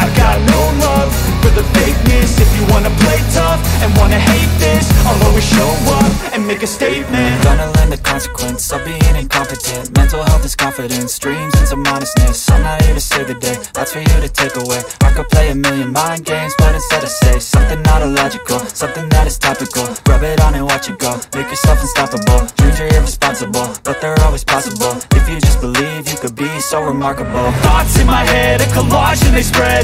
I got no love for the fakeness. If you wanna play tough and wanna hate this I'll always show up and make a statement. Gonna learn the consequence of being incompetent. Mental health is confidence, dreams and some honestness I'm not here to save the day, that's for you to take away. I could play a million mind games, but instead I say Something not illogical, something that is topical. Rub it on and watch it go, make yourself unstoppable. Dreams are irresponsible, but they're always possible. If you just believe, you could be so remarkable. Thoughts in my head, a collage and they spread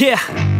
Yeah.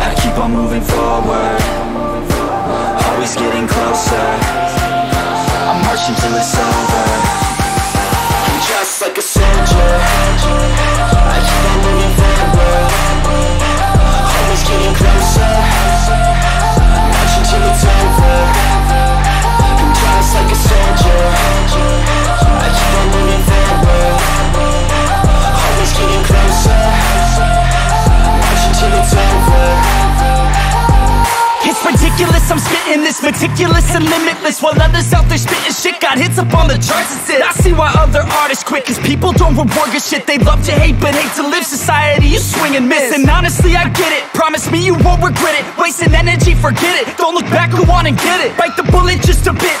I keep on moving forward. Always getting closer. I'm marching till it's over. And just like a soldier. I keep on moving forward. Always getting closer. March until it's over. Just like a soldier. I keep on moving forward. Always getting closer. March until it's over It's ridiculous, I'm spitting this meticulous and limitless While others out there spitting shit. Got hits up on the charts and shit I see why other artists quit Cause people don't reward good shit. They love to hate but hate to live. Society, you swing and miss. And honestly I get it. Promise me you won't regret it. Wasting energy, forget it. Don't look back, go on and get it. Bite the bullet just a bit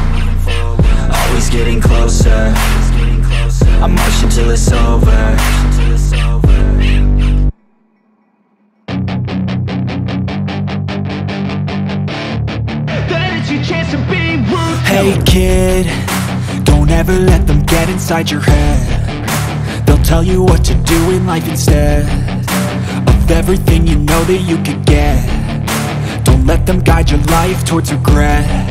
Always getting closer. I march until it's over. Hey kid, don't ever let them get inside your head. They'll tell you what to do in life instead Of everything you know that you could get. Don't let them guide your life towards regret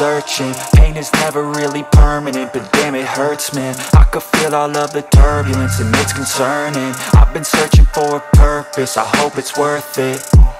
searching. Pain is never really permanent, but damn it hurts man. I could feel all of the turbulence and it's concerning. I've been searching for a purpose, I hope it's worth it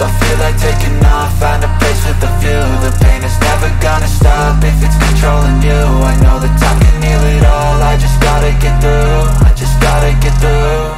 I feel like taking off, find a place with a view. The pain is never gonna stop if it's controlling you. I know that time can heal it all, I just gotta get through I just gotta get through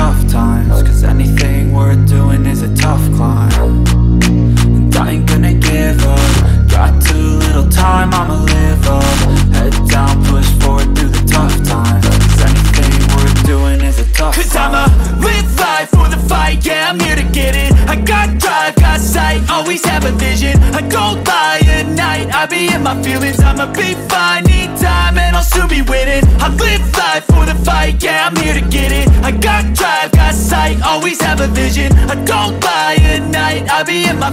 tough times Cause anything worth doing is a tough climb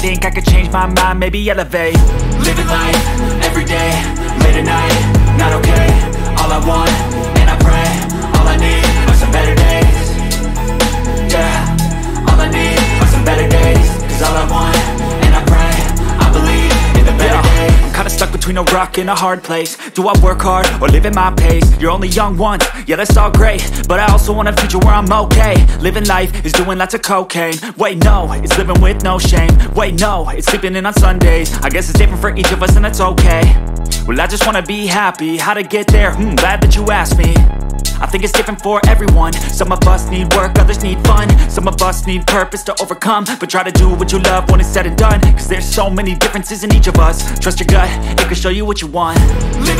Think I could change my mind, maybe elevate. Living life, every day, late at night Not okay, all I want, and I pray All I need are some better days. Yeah, all I need are some better days. Cause all I want, and I pray I believe in the better days. I'm kinda stuck between a rock and a hard place Do I work hard or live at my pace? You're only young once, yeah that's all great. But I also want a future where I'm okay. Living life is doing lots of cocaine. Wait no, it's living with no shame. Wait no, it's sleeping in on Sundays. I guess it's different for each of us and that's okay. Well I just wanna be happy, how to get there? Hmm, glad that you asked me. I think it's different for everyone. Some of us need work, others need fun. Some of us need purpose to overcome. But try to do what you love when it's said and done. Cause there's so many differences in each of us. Trust your gut, it can show you what you want. Living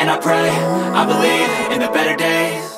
and I pray I believe in the better days